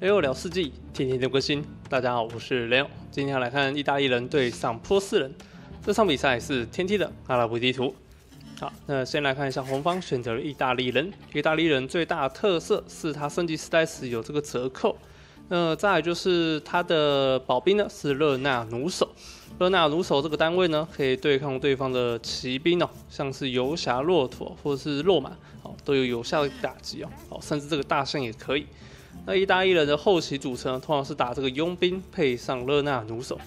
雷欧聊世纪，天天都更新。大家好，我是雷欧，今天来看意大利人对上波斯人。这场比赛是天梯的阿拉伯地图。好，那先来看一下红方选择了意大利人。意大利人最大的特色是他升级时代时有这个折扣。那再来就是他的保兵呢是热那弩手。热那弩手这个单位呢可以对抗对方的骑兵哦，像是游侠、骆驼或者是骆马，哦都有有效的打击哦。哦，甚至这个大象也可以。那意大利人的后期组成通常是打这个佣兵配上热那弩手，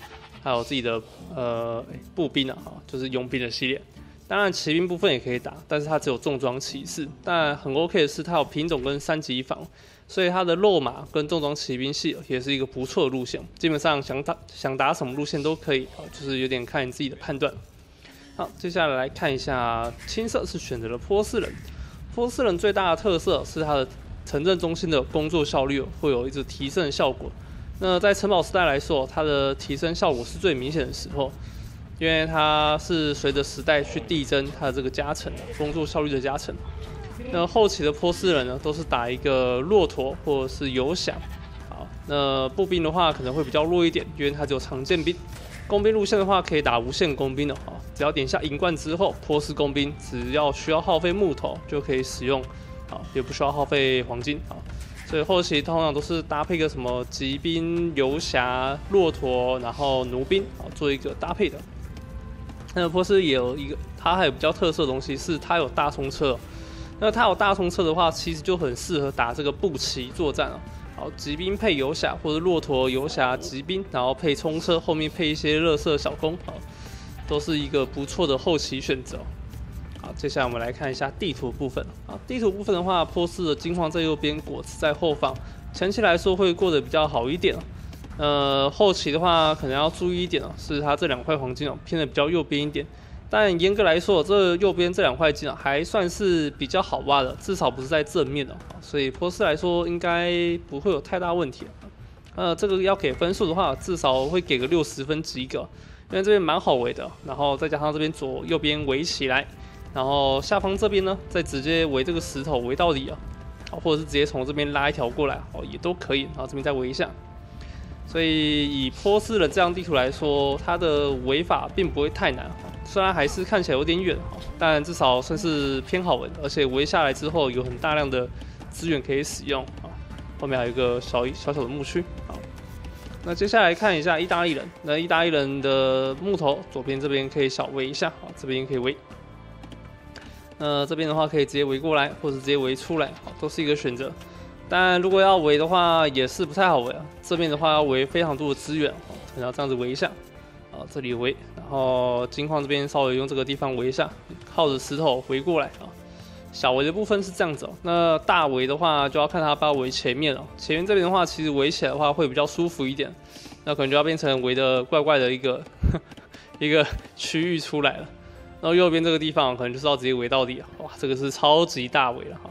还有自己的呃步兵啊，就是佣兵的系列。当然骑兵部分也可以打，但是它只有重装骑士。但很 OK 的是它有品种跟三级防，所以它的肉马跟重装骑兵系也是一个不错的路线。基本上想打想打什么路线都可以，啊，就是有点看你自己的判断。好，接下来来看一下青色是选择了波斯人。波斯人最大的特色是它的。城镇中心的工作效率会有一直提升的效果。那在城堡时代来说，它的提升效果是最明显的时候，因为它是随着时代去递增它的这个加成，工作效率的加成。那后期的波斯人呢，都是打一个骆驼或者是游侠。好，那步兵的话可能会比较弱一点，因为它只有长剑兵。工兵路线的话，可以打无限工兵的啊，只要点下银冠之后，波斯工兵只要需要耗费木头就可以使用。好，也不需要耗费黄金啊，所以后期通常都是搭配个什么骑兵、游侠、骆驼，然后弩兵啊，做一个搭配的。那波斯也有一个，它还有比较特色的东西是它有大冲车。那它有大冲车的话，其实就很适合打这个步骑作战啊。好，骑兵配游侠或者骆驼、游侠、骑兵，然后配冲车，后面配一些热色小弓，好，都是一个不错的后期选择。接下来我们来看一下地图部分啊。地图部分的话，波斯的金矿在右边，果子在后方，前期来说会过得比较好一点呃，后期的话可能要注意一点哦，是它这两块黄金哦偏的比较右边一点。但严格来说，这右边这两块金啊还算是比较好挖的，至少不是在正面的，所以波斯来说应该不会有太大问题。呃，这个要给分数的话，至少会给个六十分及格，因为这边蛮好围的，然后再加上这边左右边围起来。然后下方这边呢，再直接围这个石头围到底啊，好，或者是直接从这边拉一条过来，哦，也都可以。然后这边再围一下。所以以波斯的这张地图来说，它的围法并不会太难，虽然还是看起来有点远，但至少算是偏好围，而且围下来之后有很大量的资源可以使用啊。后面还有一个小小小的牧区，啊。那接下来看一下意大利人，那意大利人的木头左边这边可以小围一下，好，这边可以围。那这边的话可以直接围过来，或者直接围出来，好，都是一个选择。但如果要围的话，也是不太好围啊。这边的话要围非常多的资源，可能要这样子围一下。啊，这里围，然后金矿这边稍微用这个地方围一下，靠着石头围过来啊。小围的部分是这样子哦。那大围的话就要看它不要围前面了。前面这边的话，其实围起来的话会比较舒服一点。那可能就要变成围的怪怪的一个一个区域出来了。然后右边这个地方可能就是要直接围到底了哇，这个是超级大围了哈。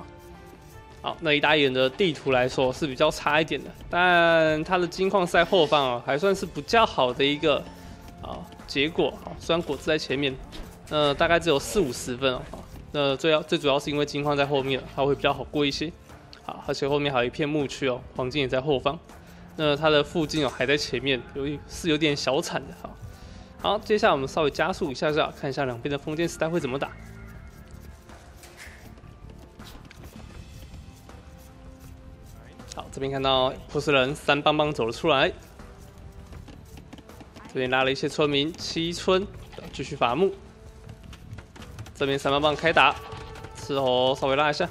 好，那意大利人的地图来说是比较差一点的，但它的金矿在后方啊，还算是比较好的一个啊结果啊。虽然果子在前面，呃，大概只有四五十分啊。那最要最主要是因为金矿在后面，它会比较好过一些。好，而且后面还有一片牧区哦，黄金也在后方。那它的附近哦还在前面，有是有点小惨的哈。好，接下来我们稍微加速一下下，看一下两边的封建时代会怎么打。好，这边看到波斯人三帮帮走了出来，这边拉了一些村民，七村继续伐木。这边三帮帮开打，斥候稍微拉一下。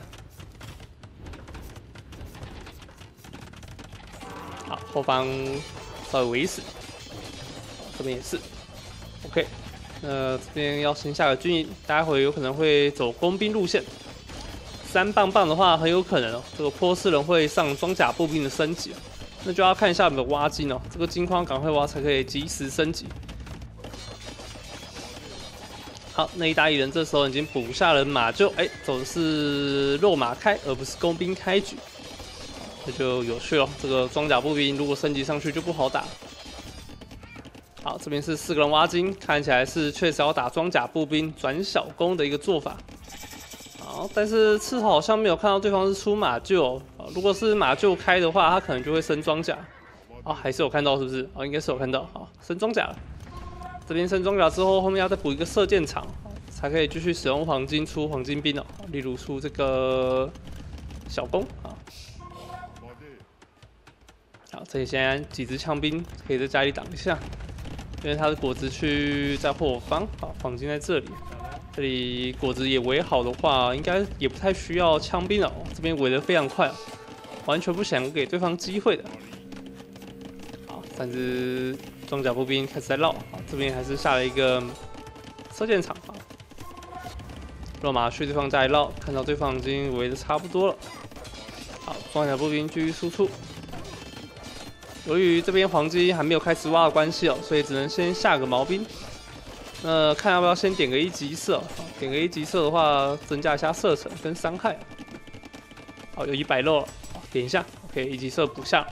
好，后方稍微围死，这边也是。OK，那这边要先下个军营，待会有可能会走工兵路线。三棒棒的话，很有可能哦，这个波斯人会上装甲步兵的升级那就要看一下我们的挖金哦，这个金矿赶快挖才可以及时升级。好，那意大利人这时候已经补下了马厩，哎，走的是肉马开，而不是工兵开局，这就有趣了。这个装甲步兵如果升级上去就不好打。好，这边是四个人挖金，看起来是确实要打装甲步兵转小弓的一个做法。好，但是刺头好像没有看到对方是出马厩，哦，如果是马厩开的话，他可能就会升装甲。啊，还是有看到是不是？哦，应该是有看到。好，升装甲了。这边升装甲之后，后面要再补一个射箭场，才可以继续使用黄金出黄金兵哦。例如出这个小弓啊。好，这里先几支枪兵可以在家里挡一下，因为他的果子区在后方。好，黄金在这里。这里果子也围好的话，应该也不太需要枪兵了。这边围的非常快，完全不想给对方机会的。好，三支装甲步兵开始在绕。这边还是下了一个射箭场。啊。落马去对方家里绕，看到对方已经围的差不多了。好，装甲步兵继续输出。由于这边黄金还没有开始挖的关系哦，所以只能先下个毛兵。那看要不要先点个一级射，点个一级射的话，增加一下射程跟伤害。好，有一百肉了，点一下，OK，一级射补下。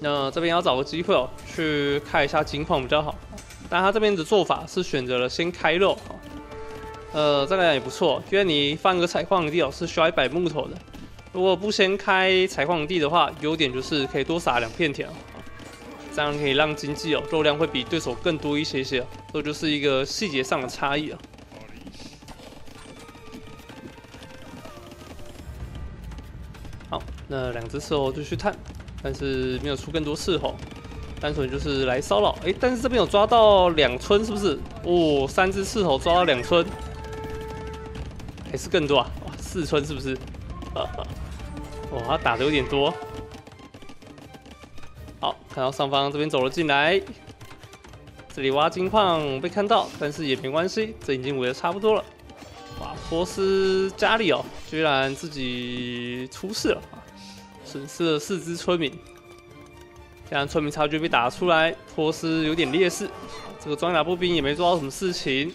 那这边要找个机会哦，去看一下金矿比较好。但他这边的做法是选择了先开肉，呃，这个也不错，因为你放个采矿地哦，是需要一百木头的。如果不先开采矿地的话，优点就是可以多撒两片田。这样可以让经济哦肉量会比对手更多一些些，这就是一个细节上的差异啊。好，那两只刺猴就去探，但是没有出更多刺猴，单纯就是来骚扰。哎，但是这边有抓到两村，是不是？哦，三只刺猴抓到两村，还是更多啊？哇，四村是不是？哇，打的有点多。好，看到上方这边走了进来，这里挖金矿被看到，但是也没关系，这已经围的差不多了。哇，波斯家里哦，居然自己出事了，损失了四只村民，这样村民差距被打出来，波斯有点劣势。这个装甲步兵也没做到什么事情，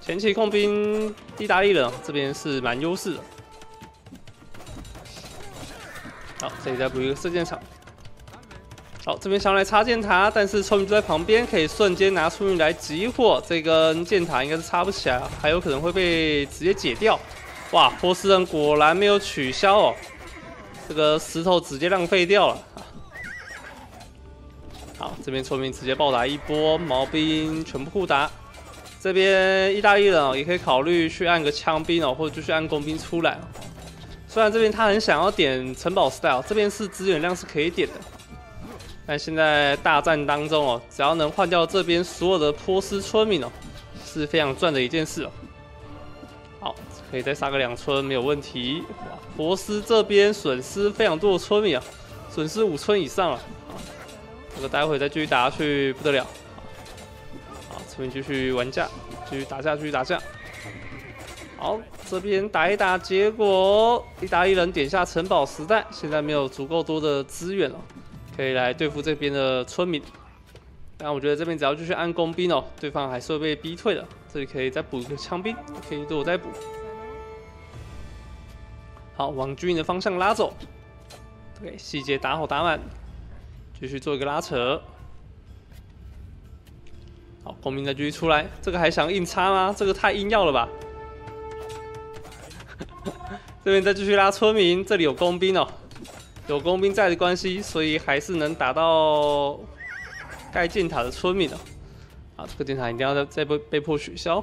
前期控兵意大利人这边是蛮优势的。好，这里再补一个射箭场。好，这边想要来插箭塔，但是村民就在旁边，可以瞬间拿出来集火。这根箭塔应该是插不起来，还有可能会被直接解掉。哇，波斯人果然没有取消哦，这个石头直接浪费掉了。好，这边村民直接暴打一波，毛兵全部互打。这边意大利人哦，也可以考虑去按个枪兵哦，或者就去按工兵出来。虽然这边他很想要点城堡 style，这边是资源量是可以点的。但现在大战当中哦，只要能换掉这边所有的波斯村民哦，是非常赚的一件事哦。好，可以再杀个两村没有问题。哇，波斯这边损失非常多的村民啊，损失五村以上了。这个待会再继续打下去不得了。好，这边继续玩架，继续打架，继续打架。好，这边打一打，结果意大利人点下城堡时代，现在没有足够多的资源了。可以来对付这边的村民，但我觉得这边只要继续按工兵哦，对方还是会被逼退的。这里可以再补一个枪兵，可以对我再补。好，往军营的方向拉走。对，细节打好打满，继续做一个拉扯。好，工兵再继续出来，这个还想硬插吗？这个太硬要了吧？这边再继续拉村民，这里有工兵哦。有工兵在的关系，所以还是能打到盖箭塔的村民的。啊，这个箭塔一定要再再被被迫取消。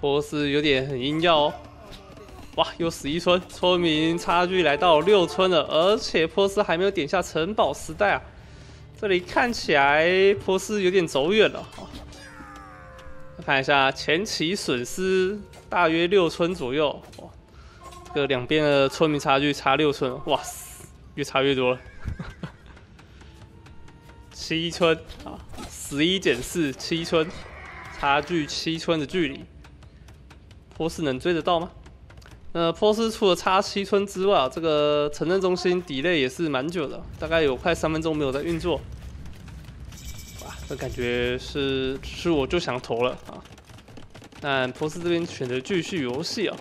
波斯有点很硬要哦。哇，又死一村，村民差距来到六村了，而且波斯还没有点下城堡时代啊。这里看起来波斯有点走远了。看一下前期损失大约六村左右。哇，这个两边的村民差距差六村，哇塞！越差越多了，七村啊，十一减四，七村，差距七村的距离，波斯能追得到吗？那波斯除了差七村之外，这个城镇中心底类也是蛮久的，大概有快三分钟没有在运作。哇，这感觉是是我就想投了啊！但波斯这边选择继续游戏啊，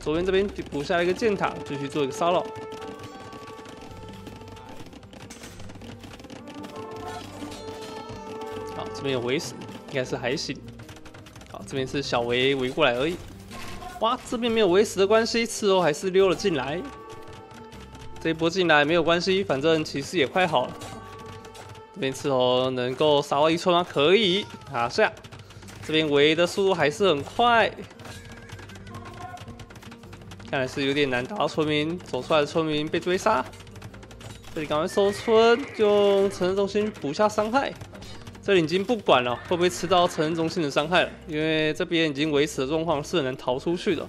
左边这边补下一个箭塔，继续做一个骚扰。好这边有围死，应该是还行。好，这边是小围围过来而已。哇，这边没有围死的关系，刺头还是溜了进来。这一波进来没有关系，反正骑士也快好了。这边刺头能够杀到一村吗？可以，拿下。这边围的速度还是很快，看来是有点难打到村民。走出来的村民被追杀，这里赶快收村，用城镇中心补下伤害。这里已经不管了会不会吃到城镇中心的伤害了，因为这边已经维持的状况是很难逃出去的。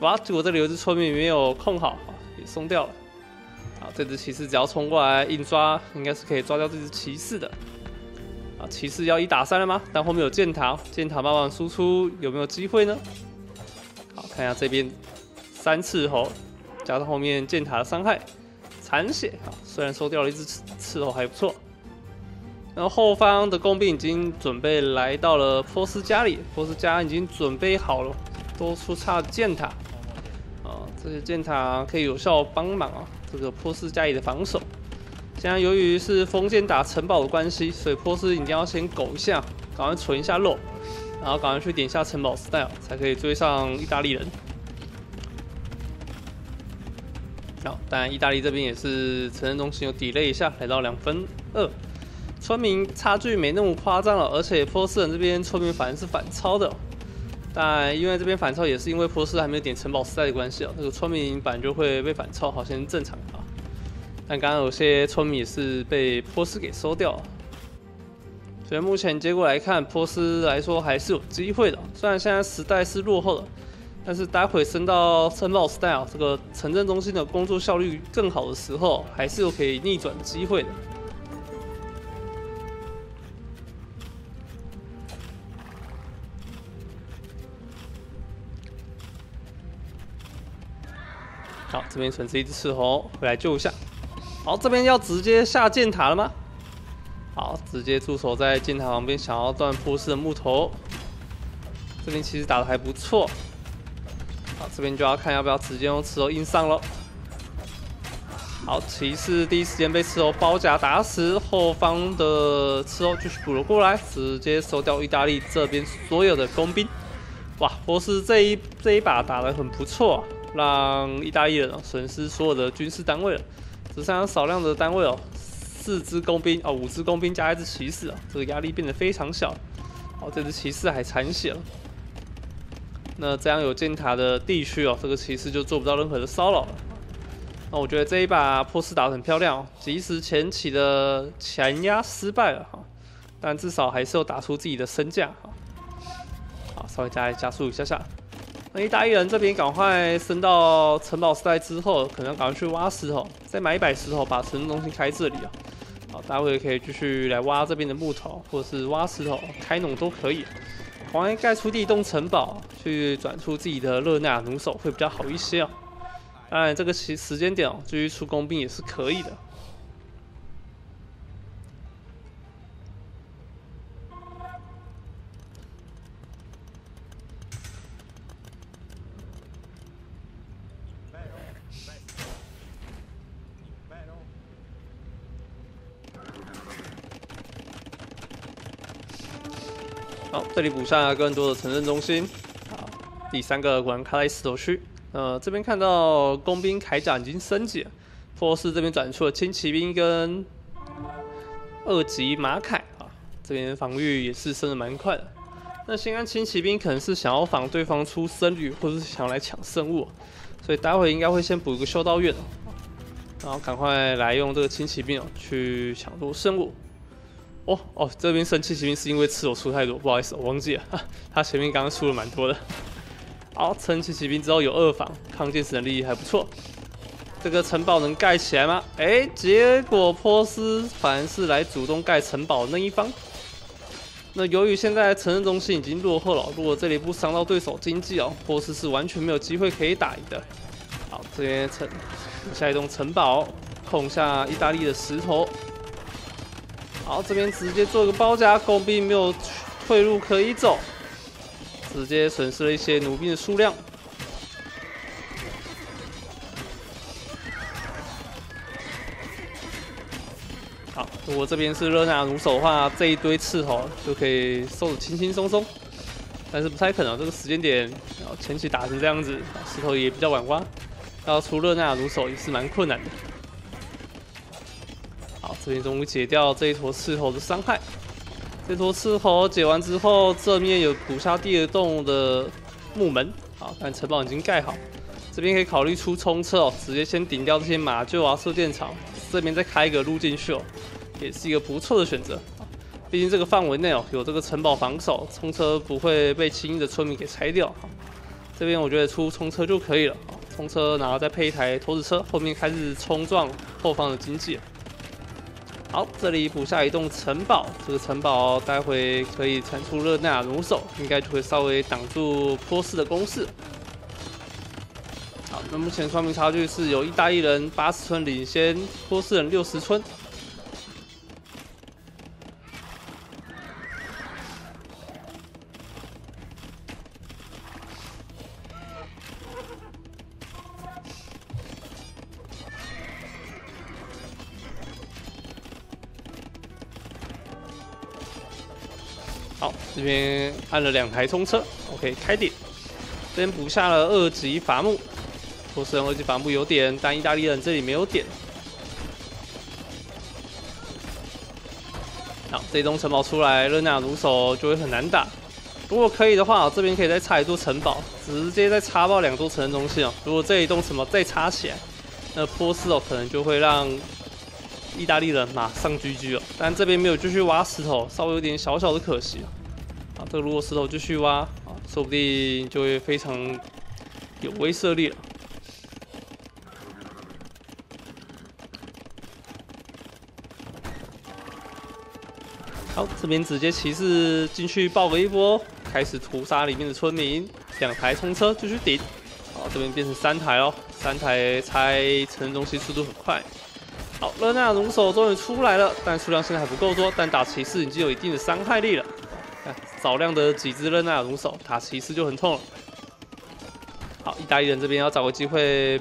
哇，结果这里有只村民没有控好，也松掉了。好，这只骑士只要冲过来硬抓，应该是可以抓掉这只骑士的。啊，骑士要一打三了吗？但后面有箭塔，箭塔慢慢输出，有没有机会呢？好，看一下这边三次吼，加上后面箭塔的伤害，残血啊，虽然收掉了一只刺刺头还不错。然后后方的工兵已经准备来到了波斯家里，波斯家已经准备好了，多出差箭塔啊，这些箭塔可以有效帮忙啊，这个波斯家里的防守。现在由于是封建打城堡的关系，所以波斯一定要先苟一下，赶快存一下肉，然后赶快去点一下城堡 style，才可以追上意大利人。好，当然意大利这边也是城镇中心有 delay 一下，来到两分二，村民差距没那么夸张了，而且波斯人这边村民反而是反超的，但因为这边反超也是因为波斯还没有点城堡时代的关系啊，这个村民版就会被反超，好像正常啊。但刚刚有些村民也是被波斯给收掉，所以目前结果来看，波斯来说还是有机会的。虽然现在时代是落后的，但是待会升到城堡 style 这个城镇中心的工作效率更好的时候，还是有可以逆转机会的。好，这边损失一只刺猴，回来救一下。好，这边要直接下箭塔了吗？好，直接驻守在箭塔旁边，想要断波斯的木头。这边其实打的还不错。这边就要看要不要直接用刺头硬上了。好，骑士第一时间被刺头包夹打死，后方的刺头继续补了过来，直接收掉意大利这边所有的工兵。哇，波斯这一这一把打的很不错，让意大利人损失所有的军事单位了。只剩下少量的单位哦，四支工兵哦，五支工兵加一支骑士啊，这个压力变得非常小。好，这只骑士还残血了。那这样有箭塔的地区哦，这个骑士就做不到任何的骚扰了。那我觉得这一把波斯打得很漂亮，即使前期的强压失败了哈，但至少还是有打出自己的身价哈。好，稍微加加速一下下。那意大利人这边赶快升到城堡时代之后，可能赶快去挖石头，再买一百石头，把城镇中心开这里啊。好，待会可以继续来挖这边的木头，或者是挖石头开农都可以。赶快盖出地洞城堡，去转出自己的热那努手会比较好一些哦。当然，这个时时间点哦，至于出工兵也是可以的。好，这里补上更多的城镇中心。好，第三个果然开在石头区。呃，这边看到工兵铠甲已经升级了，波斯这边转出了轻骑兵跟二级马铠啊，这边防御也是升的蛮快的。那先看轻骑兵可能是想要防对方出僧侣，或者是想来抢圣物，所以待会应该会先补一个修道院，然后赶快来用这个轻骑兵哦去抢夺圣物。哦哦，这边生气骑兵是因为刺我出太多，不好意思，我忘记了。他前面刚刚出了蛮多的。好，生气骑兵之后有二防，抗箭能力还不错。这个城堡能盖起来吗？哎，结果波斯反而是来主动盖城堡那一方。那由于现在城镇中心已经落后了，如果这里不伤到对手经济哦，波斯是完全没有机会可以打赢的。好，这边城下一栋城堡，控下意大利的石头。好，这边直接做一个包夹，工兵没有退路可以走，直接损失了一些弩兵的数量。好，如果这边是热那弩手的话，这一堆刺头就可以收的轻轻松松。但是不太可能，这个时间点，然后前期打成这样子，石头也比较晚挖，要出热那亚弩手也是蛮困难的。这边终于解掉这一坨刺猴的伤害。这坨刺猴解完之后，正面有补下第二栋的木门。好，但城堡已经盖好，这边可以考虑出冲车哦，直接先顶掉这些马厩啊、射电场，这边再开一个路进去哦，也是一个不错的选择。毕竟这个范围内哦，有这个城堡防守，冲车不会被轻易的村民给拆掉。这边我觉得出冲车就可以了，冲车然后再配一台投掷车，后面开始冲撞后方的经济。好，这里补下一栋城堡，这个城堡待会可以产出热那亚弩手，应该就会稍微挡住波斯的攻势。好，那目前双明差距是有意大利人八十村领先波斯人六十村。这边按了两台冲车，OK，开点。这边补下了二级伐木，波斯人二级伐木有点，但意大利人这里没有点。好，这一栋城堡出来，热那卢手就会很难打。如果可以的话，这边可以再插一座城堡，直接再插爆两座城镇中心哦。如果这一栋城堡再插起来，那波斯哦可能就会让。意大利人马上 GG 哦，但这边没有继续挖石头，稍微有点小小的可惜啊。这个如果石头继续挖啊，说不定就会非常有威慑力了。好，这边直接骑士进去爆了一波，开始屠杀里面的村民，两台冲车继续顶。好，这边变成三台哦，三台拆城中心速度很快。好，热那龙手终于出来了，但数量现在还不够多。但打骑士已经有一定的伤害力了。少量的几只热那亚弩手打骑士就很痛了。好，意大利人这边要找个机会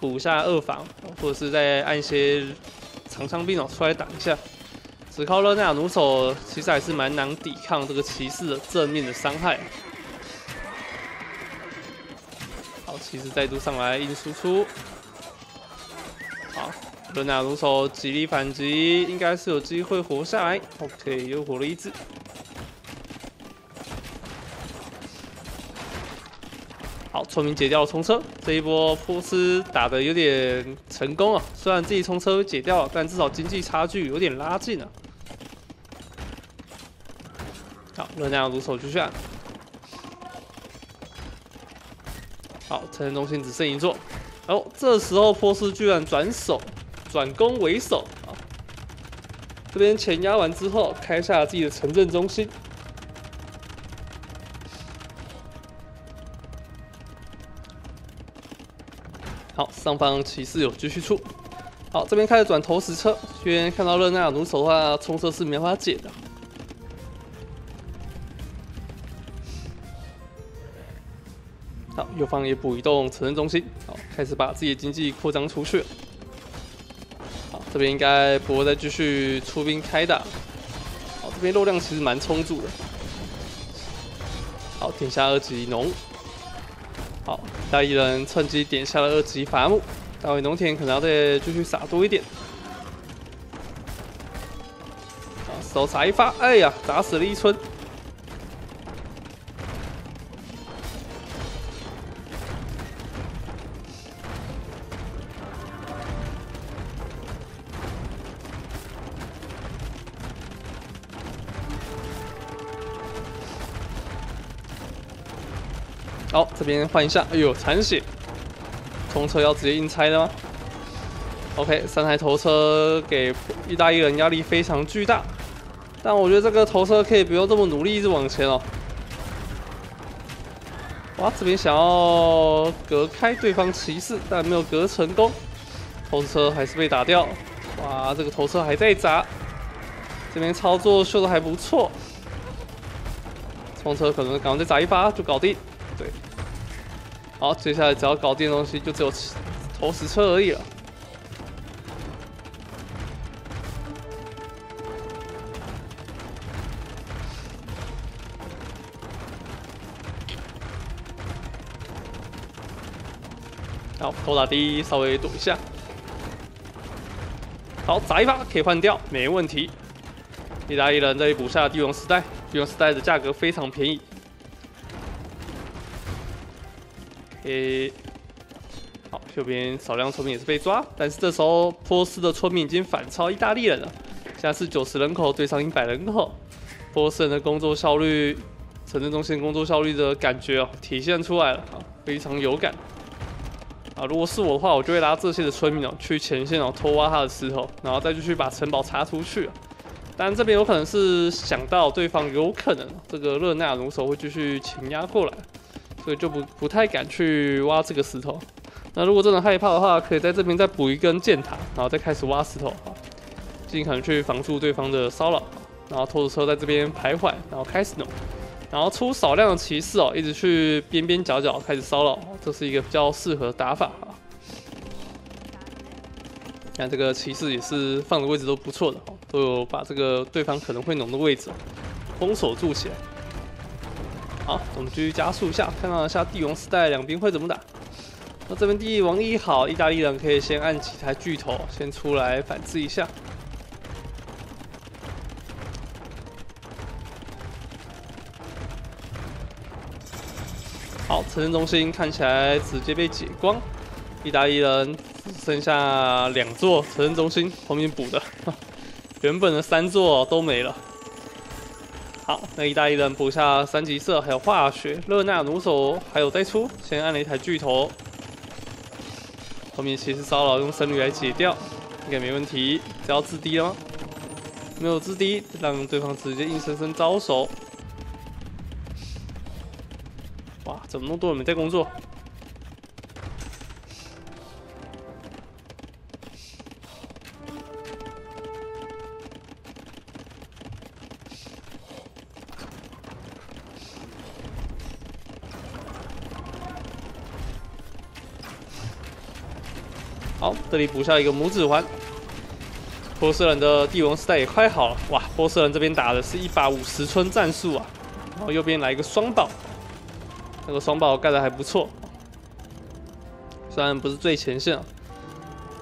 补下二防，或者是再按一些长枪兵哦出来挡一下。只靠热那亚弩手其实还是蛮难抵抗这个骑士的正面的伤害。好，骑士再度上来硬输出。好，伦纳卢手极力反击，应该是有机会活下来。OK，又活了一只。好，村民解掉了冲车，这一波波斯打的有点成功啊。虽然自己冲车解掉了，但至少经济差距有点拉近了。好，伦纳卢手继续按。好，城镇中心只剩一座。哦，这时候波斯居然转守，转攻为守啊！这边钱压完之后，开下自己的城镇中心。好，上方骑士有继续出。好，这边开始转投石车。这边看到热那亚弩手的话，冲车是没法解的。好，右方也补一栋城镇中心。好，开始把自己的经济扩张出去。好，这边应该不会再继续出兵开打。好，这边肉量其实蛮充足的。好，点下二级农。大一人趁机点下了二级伐木。大卫农田可能要再继续撒多一点。啊，手撒一发，哎呀，砸死了一村。好，这边换一下。哎呦，残血！冲车要直接硬拆的吗？OK，三台头车给意大利人压力非常巨大，但我觉得这个头车可以不用这么努力一直往前哦。哇，这边想要隔开对方骑士，但没有隔成功，头车还是被打掉。哇，这个头车还在砸，这边操作秀的还不错。冲车可能赶快再砸一发就搞定。好，接下来只要搞定东西就只有投石车而已了。好，勾打低稍微躲一下。好，砸一发可以换掉，没问题。意大利人这里补下地龙丝带，地龙丝带的价格非常便宜。诶，好，右边少量村民也是被抓，但是这时候波斯的村民已经反超意大利人了。现在是九十人口对上一百人口，波斯人的工作效率，城镇中心工作效率的感觉哦，体现出来了，非常有感。啊，如果是我的话，我就会拉这些的村民哦，去前线哦，偷挖他的石头，然后再继续把城堡插出去。当然，这边有可能是想到对方有可能这个热那亚弩手会继续擒压过来，所以就不不太敢去挖这个石头。那如果真的害怕的话，可以在这边再补一根箭塔，然后再开始挖石头啊，尽可能去防住对方的骚扰。然后拖着车在这边徘徊，然后开始弄。然后出少量的骑士哦，一直去边边角角开始骚扰，这是一个比较适合打法啊。看这个骑士也是放的位置都不错的，都有把这个对方可能会浓的位置封锁住起来。好，我们继续加速一下，看到一下帝王时代两边会怎么打。那这边帝王一好，意大利人可以先按几台巨头先出来反制一下。好，城镇中心看起来直接被解光，意大利人只剩下两座城镇中心后面补的，原本的三座都没了。好，那意大利人补下三级色，还有化学，热那弩手还有再出，先按了一台巨头，后面骑士骚扰用僧侣来解掉，应该没问题，只要自低了吗？没有自低，让对方直接硬生生招手。哇，怎么那么多人没在工作？这里补下一个拇指环。波斯人的帝王时代也快好了，哇！波斯人这边打的是一把五十村战术啊，然后右边来一个双宝。那个双堡盖的还不错，虽然不是最前线。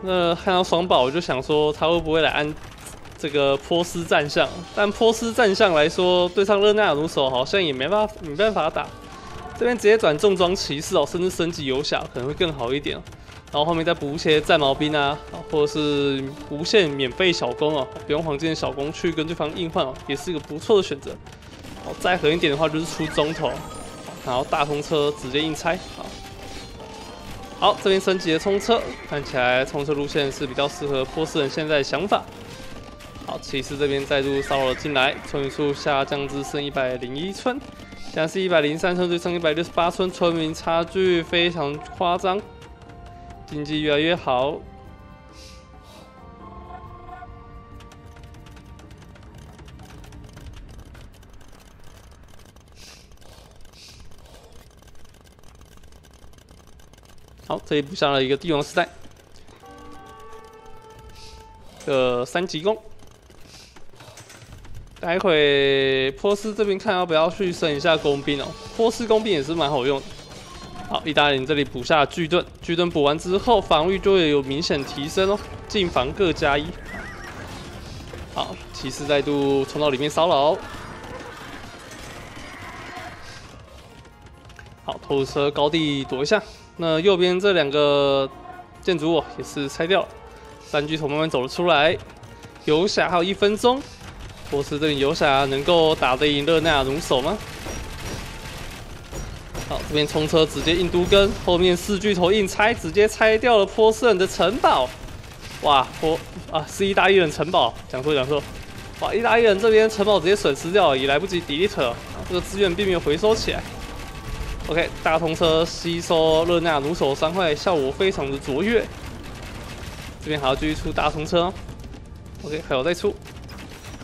那看到双堡，我就想说他会不会来安这个波斯战象？但波斯战象来说，对上热那亚弩手好像也没办法，没办法打。这边直接转重装骑士哦，甚至升级游侠可能会更好一点。然后后面再补一些战矛兵啊，或者是无限免费小攻哦，不用黄金的小攻去跟对方硬换哦，也是一个不错的选择。好，再狠一点的话就是出中头。然后大冲车直接硬拆，好，这边升级的冲车，看起来冲车路线是比较适合波斯人现在的想法。好，骑士这边再度骚扰进来，村民数下降至剩一百零一村，现在是一百零三村对剩一百六十八村，村民差距非常夸张，经济越来越好。好，这里补上了一个帝王时代，的三级弓。待会波斯这边看要不要去升一下工兵哦，波斯工兵也是蛮好用的。意大利这里补下巨盾，巨盾补完之后防御就会有明显提升哦，进防各加一。好，骑士再度冲到里面骚扰。好，偷车高地躲一下。那右边这两个建筑物也是拆掉了，三巨头慢慢走了出来。游侠还有一分钟，波斯这里游侠能够打得赢热那亚弩手吗？这边冲车直接硬都根，后面四巨头硬拆，直接拆掉了波斯人的城堡。哇，波啊是意大利人城堡，讲错讲错。哇，意大利人这边城堡直接损失掉了，也来不及 delete，这个资源并没有回收起来。OK，大通车吸收热那亚弩手伤害效果非常的卓越。这边还要继续出大通车。OK，还有再出。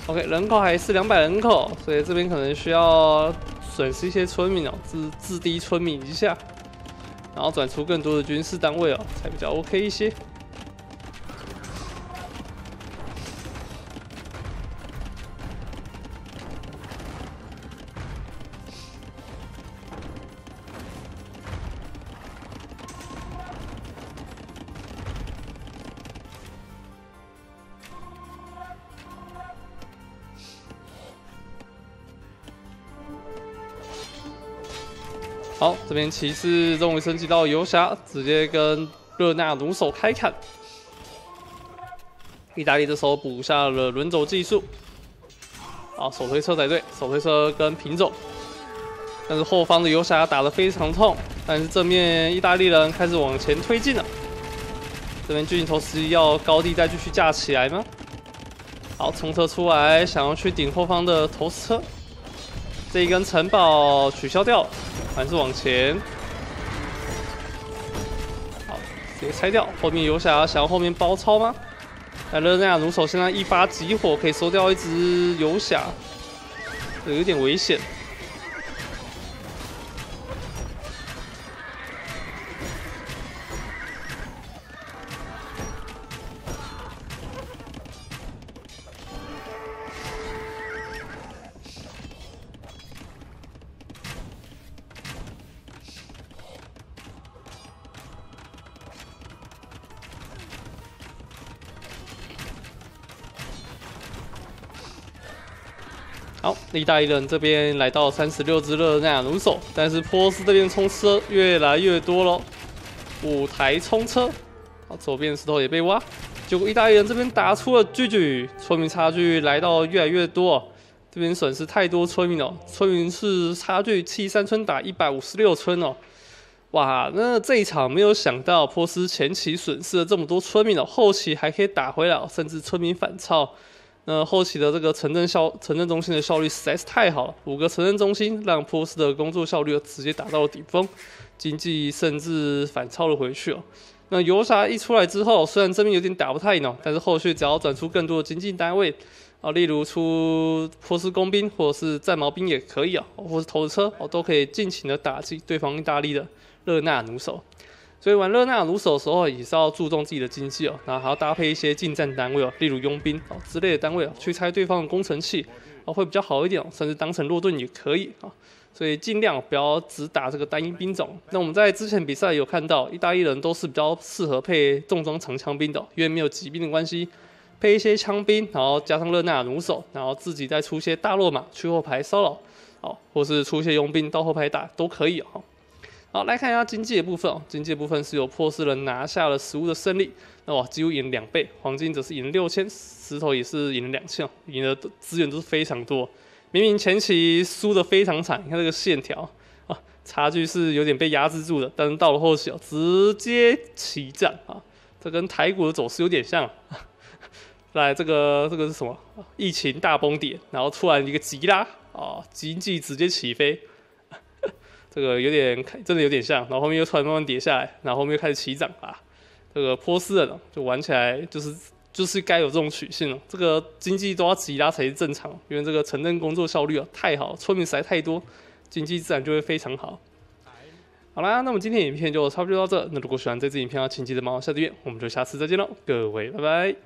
OK，人口还是两百人口，所以这边可能需要损失一些村民哦，自自低村民一下，然后转出更多的军事单位哦，才比较 OK 一些。边骑士终于升级到游侠，直接跟热那弩手开砍。意大利这时候补下了轮走技术，好手推车才对，手推车跟平走。但是后方的游侠打得非常痛，但是正面意大利人开始往前推进了。这边巨型投石机要高地再继续架起来吗？好，冲车出来，想要去顶后方的投石车。这一根城堡取消掉，还是往前。好，直接拆掉。后面游侠想要后面包抄吗？来热那亚弩手现在一发急火可以收掉一只游侠，这有点危险。好，意大利人这边来到三十六只热那亚弩手，但是波斯这边冲车越来越多喽，五台冲车，好，左边石头也被挖，结果意大利人这边打出了巨巨，村民差距来到越来越多，这边损失太多村民了，村民是差距七三村打一百五十六村哦，哇，那这一场没有想到波斯前期损失了这么多村民哦，后期还可以打回来，甚至村民反超。那后期的这个城镇效城镇中心的效率实在是太好了，五个城镇中心让波斯的工作效率直接达到了顶峰，经济甚至反超了回去哦。那游侠一出来之后，虽然这边有点打不太赢哦，但是后续只要转出更多的经济单位啊，例如出波斯工兵或者是战矛兵也可以啊，或是投石车哦，都可以尽情的打击对方意大利的热那弩手。所以玩热那弩手的时候，也是要注重自己的经济哦，然后还要搭配一些近战单位哦，例如佣兵哦之类的单位哦，去拆对方的工程器哦，会比较好一点哦，甚至当成弱盾也可以啊。所以尽量不要只打这个单一兵种。那我们在之前比赛有看到，意大利人都是比较适合配重装长枪兵的，因为没有骑兵的关系，配一些枪兵，然后加上热那弩手，然后自己再出些大落马去后排骚扰，哦，或是出些佣兵到后排打都可以哦。好，来看一下经济的部分哦。经济部分是由波斯人拿下了食物的胜利，那哇，几乎赢两倍。黄金则是赢六千，石头也是赢了两千，赢的资源都是非常多。明明前期输的非常惨，你看这个线条啊，差距是有点被压制住的。但是到了后期哦，直接起涨啊，这跟台股的走势有点像。来，这个这个是什么？疫情大崩跌，然后突然一个急拉啊，经济直接起飞。这个有点真的有点像，然后后面又突然慢慢跌下来，然后后面又开始起涨啊。这个波斯人就玩起来就是就是该有这种曲线了。这个经济都要挤拉才是正常，因为这个城镇工作效率啊太好，村民实在太多，经济自然就会非常好。好啦，那么今天影片就差不多到这。那如果喜欢这支影片，请记得帮我下订阅，我们就下次再见喽，各位拜拜。